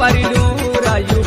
परिलू Rayu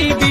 vivir.